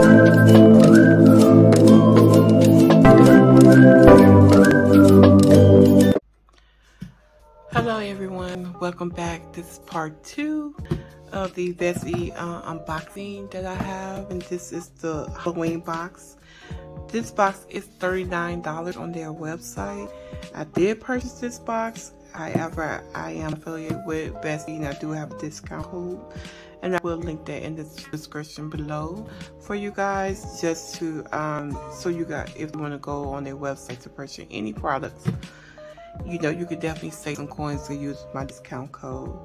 Hello everyone, welcome back. This is part two of the Vettsy uh, unboxing that I have and this is the Halloween box. This box is $39 on their website. I did purchase this box, however I am affiliated with Vettsy and I do have a discount code and I will link that in the description below for you guys just to um, so you guys if you want to go on their website to purchase any products you know, you could definitely save some coins to use my discount code.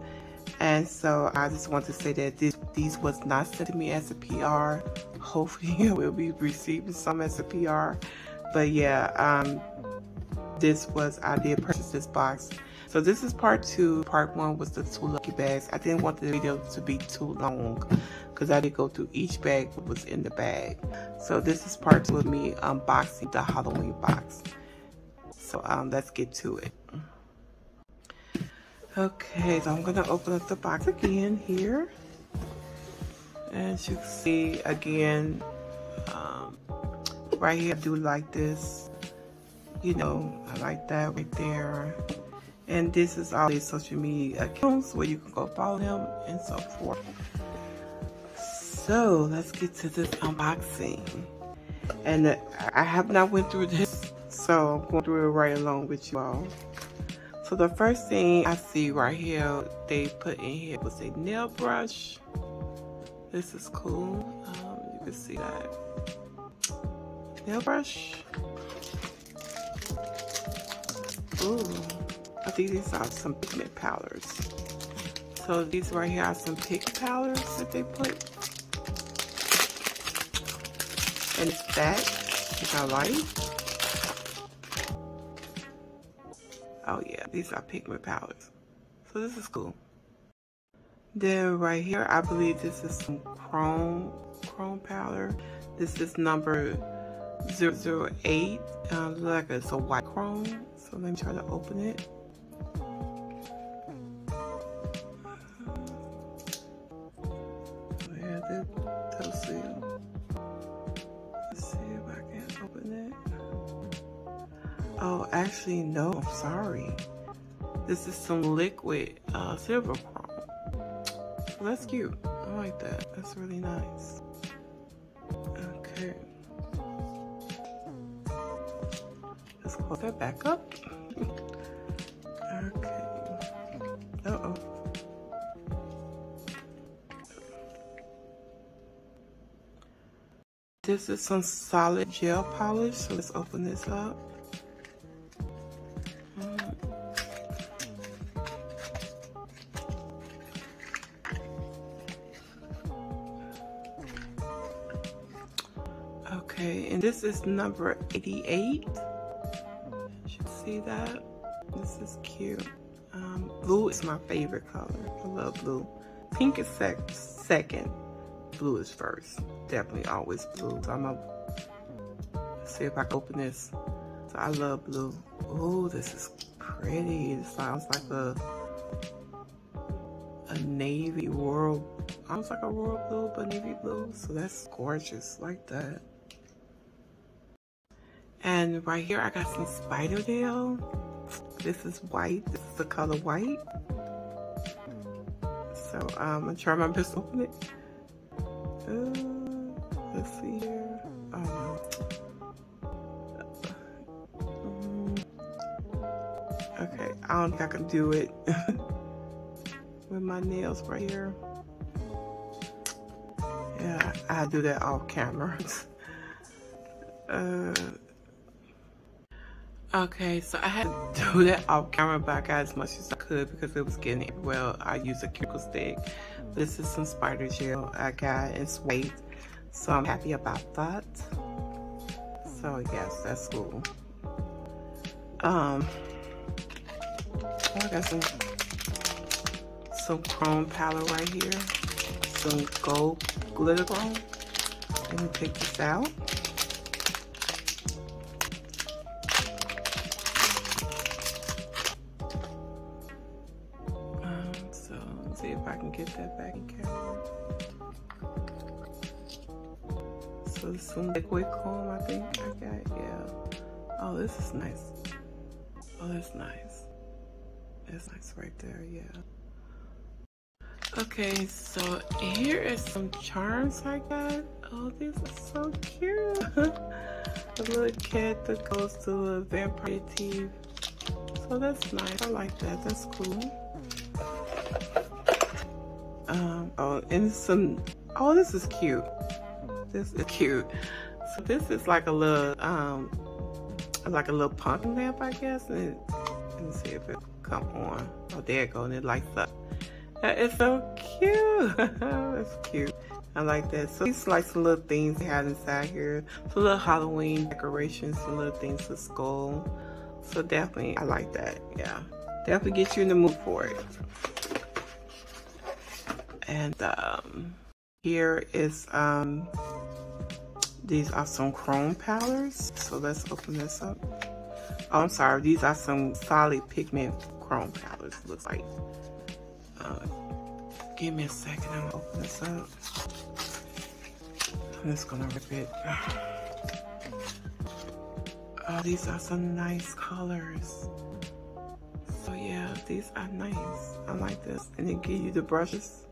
And so I just want to say that this, these was not sent to me as a PR. Hopefully I will be receiving some as a PR. But yeah, um, this was, I did purchase this box. So this is part two. Part one was the two lucky bags. I didn't want the video to be too long because I did go through each bag that was in the bag. So this is part two of me unboxing the Halloween box. So um, let's get to it. Okay, so I'm gonna open up the box again here. As you can see, again, um, right here, I do like this. You know, I like that right there. And this is all these social media accounts where you can go follow them and so forth. So let's get to this unboxing. And I have not went through this so I'm going through it right along with you all. So the first thing I see right here, they put in here was a nail brush. This is cool. Um, you can see that. Nail brush. Ooh, I think these are some pigment powders. So these right here are some pigment powders that they put. And it's that, which I like. Oh yeah, these are pigment powders. So this is cool. Then right here, I believe this is some chrome, chrome powder. This is number 008. Uh, like it's a white chrome. So let me try to open it. Actually, no, I'm sorry. This is some liquid uh, silver chrome. that's cute. I like that. That's really nice. Okay. Let's close that back up. okay. Uh-oh. This is some solid gel polish, so let's open this up. And this is number 88. You should see that. This is cute. Um, blue is my favorite color. I love blue. Pink is sec second. Blue is first. Definitely always blue. So I'm gonna see if I can open this. So I love blue. Oh, this is pretty. It sounds like a a navy world almost like a royal blue, but navy blue. So that's gorgeous, like that. And right here, I got some spider gel. This is white. This is the color white. So um, I'm gonna try my best to open it. Uh, let's see here. Oh no. Okay, I don't think I can do it with my nails right here. Yeah, I do that off camera. uh, Okay, so I had to do that off camera, but I got as much as I could because it was getting well. I used a cuticle stick. This is some spider gel I got. It's white, so I'm happy about that. So yes, that's cool. Um, I got some some chrome palette right here. Some gold glitter chrome. Let me take this out. I can get that back in camera. So some liquid chrome, I think I got, yeah. Oh, this is nice. Oh, that's nice. That's nice right there, yeah. Okay, so here is some charms I got. Oh, these are so cute. a little cat that goes to a vampire teeth. So that's nice. I like that. That's cool. Um, oh, and some, oh, this is cute. This is cute. So this is like a little, um, like a little pumpkin lamp, I guess. And let me see if it come on. Oh, there it goes, and it lights up. That is so cute. That's cute. I like that. So these like some little things they had inside here. Some little Halloween decorations, some little things for skull. So definitely, I like that. Yeah, definitely get you in the mood for it. And um, here is um, these are some chrome powders. So let's open this up. Oh, I'm sorry. These are some solid pigment chrome powders. Looks like. Uh, give me a second. I'm gonna open this up. I'm just gonna rip it. Oh, these are some nice colors. So yeah, these are nice. I like this. And they give you the brushes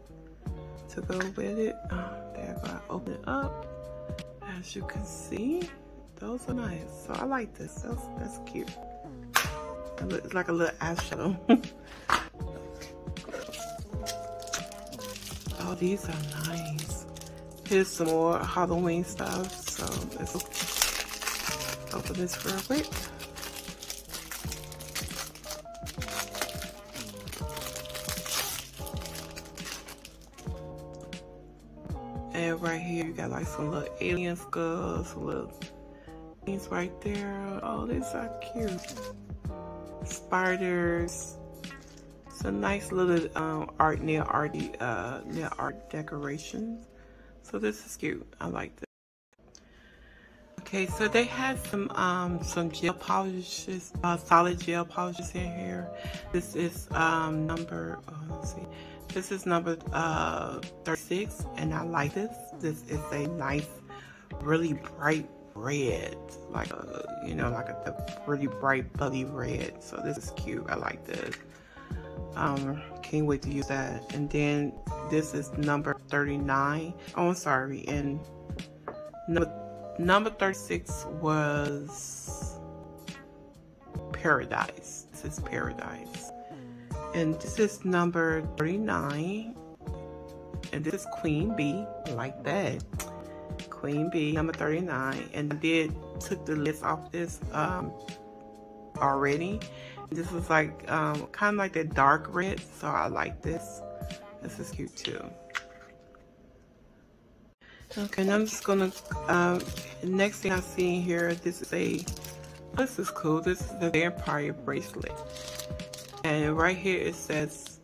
to go with it. Oh, there I open it up. As you can see, those are nice. So I like this. That's, that's cute. looks like a little eyeshadow. oh, these are nice. Here's some more Halloween stuff. So let's open this real quick. And right here, you got like some little alien skulls, some little things right there. Oh, these are cute. Spiders. Some nice little um, art nail art uh, nail art decorations. So this is cute. I like this. Okay, so they had some um, some gel polishes, uh, solid gel polishes in here. This is um, number. Oh, let's see. This is number uh, 36, and I like this. This is a nice, really bright red, like a, you know, like a, a really bright, bloody red. So this is cute. I like this. Um, can't wait to use that. And then this is number 39. Oh, sorry. And number number 36 was Paradise. This is Paradise. And this is number 39. And this is Queen Bee, like that. Queen Bee, number 39. And I did took the list off this um, already. This is like um, kind of like the dark red, so I like this. This is cute too. Okay, and I'm just gonna, um, next thing I see here, this is a, this is cool. This is the vampire bracelet. And right here it says,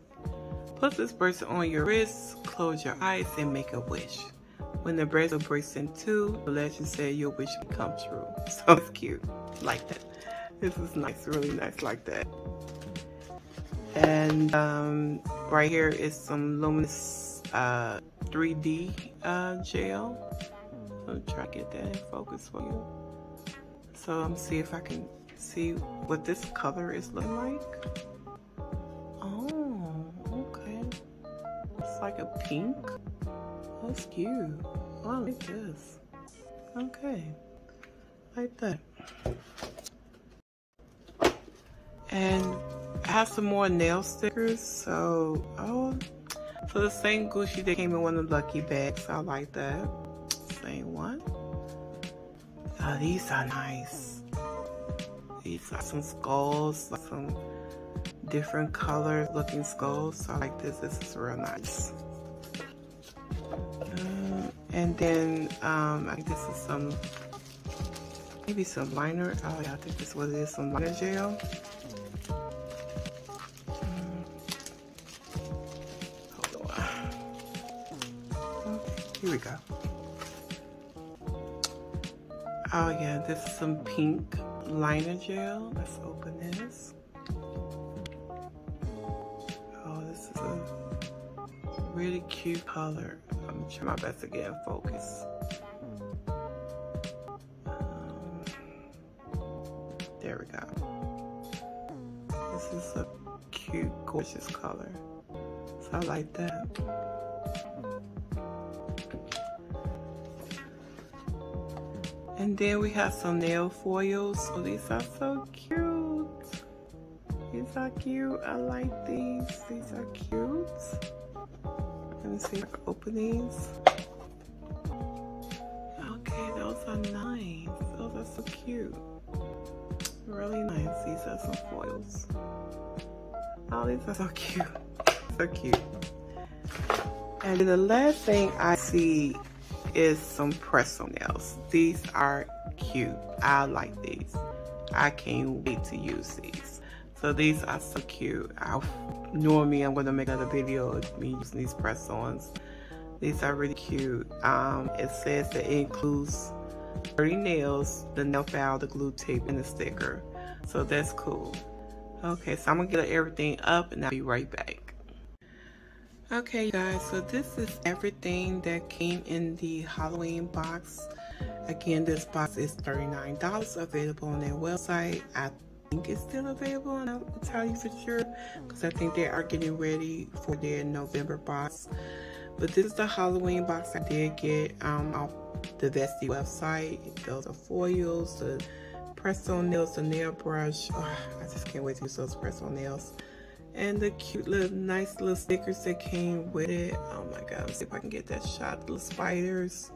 put this bracelet on your wrist, close your eyes, and make a wish. When the bracelet breaks in two, the legend says your wish will come true. So it's cute, like that. This is nice, really nice like that. And um, right here is some luminous uh, 3D uh, gel. So try to get that in focus for you. So I'm see if I can see what this color is looking like. Like a pink. That's cute. I like this. Okay. Like that. And I have some more nail stickers. So, oh, so the same Gucci that came in one of the lucky bags. I like that. Same one. Oh, these are nice. These are some skulls, some different color looking skulls. So I like this. This is real nice. Uh, and then um, I think this is some, maybe some liner. Oh yeah, I think this is what it is, some liner gel. Here we go. Oh yeah, this is some pink liner gel. Let's really cute color. I'm gonna try my best to get a focus. Um, there we go. This is a cute, gorgeous color. So I like that. And then we have some nail foils. Oh, these are so cute. These are cute. I like these. These are cute. Me see open these. Okay, those are nice. Those are so cute. Really nice. These are some foils. Oh, these are so cute. So cute. And the last thing I see is some press-on nails. These are cute. I like these. I can't wait to use these. So these are so cute. I, normally I'm going to make another video of me using these press-ons. These are really cute. Um, it says that it includes 30 nails, the nail file, the glue tape, and the sticker. So that's cool. Okay, so I'm to get everything up and I'll be right back. Okay guys, so this is everything that came in the Halloween box. Again, this box is $39 available on their website. I think it's still available and I'll tell you for sure because I think they are getting ready for their November box. But this is the Halloween box I did get um, off the Vettsy website. Those are foils, the press-on nails, the nail brush. Oh, I just can't wait to use those press-on nails and the cute little nice little stickers that came with it oh my god let's see if i can get that shot little spiders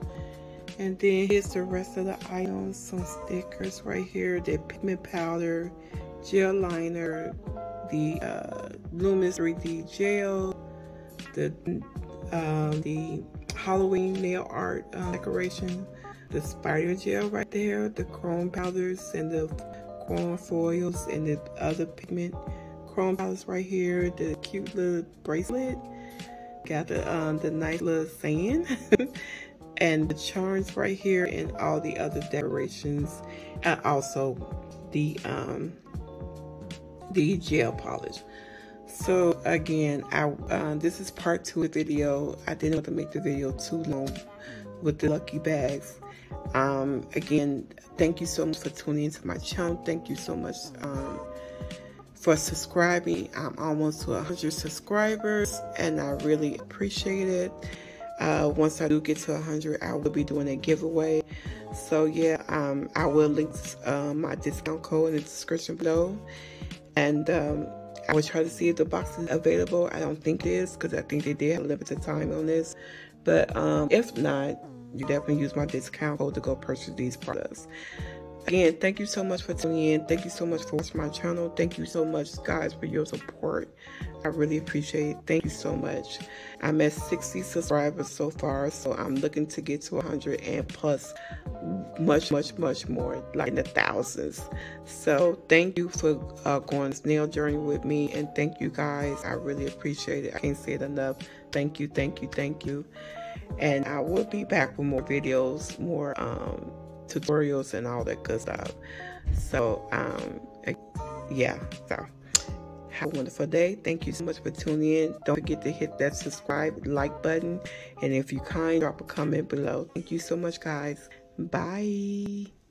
and then here's the rest of the items. Some stickers right here. The pigment powder gel liner the uh, Lumos 3d gel the um, the halloween nail art uh, decoration the spider gel right there the chrome powders and the chrome foils and the other pigment chrome palette right here, the cute little bracelet. Got the um, the nice little sand and the charms right here and all the other decorations and also the um the gel polish. So again, I uh, this is part two of the video. I didn't want to make the video too long with the lucky bags. Um, again, thank you so much for tuning into my channel. Thank you so much um, for subscribing. I'm almost to 100 subscribers and I really appreciate it. Uh, once I do get to 100, I will be doing a giveaway. So yeah, um, I will link uh, my discount code in the description below. And um, I will try to see if the box is available. I don't think it is because I think they did have a limited time on this. But um, if not, you definitely use my discount code to go purchase these products. Again, thank you so much for tuning in. Thank you so much for watching my channel. Thank you so much, guys, for your support. I really appreciate it. Thank you so much. I'm at 60 subscribers so far, so I'm looking to get to 100 and plus much, much, much more, like in the thousands. So thank you for uh, going this nail journey with me, and thank you guys. I really appreciate it. I can't say it enough. Thank you, thank you, thank you. And I will be back with more videos, more um, tutorials and all that good stuff. So, um, yeah, so have a wonderful day. Thank you so much for tuning in. Don't forget to hit that subscribe, like button. And if you kind, drop a comment below. Thank you so much, guys. Bye.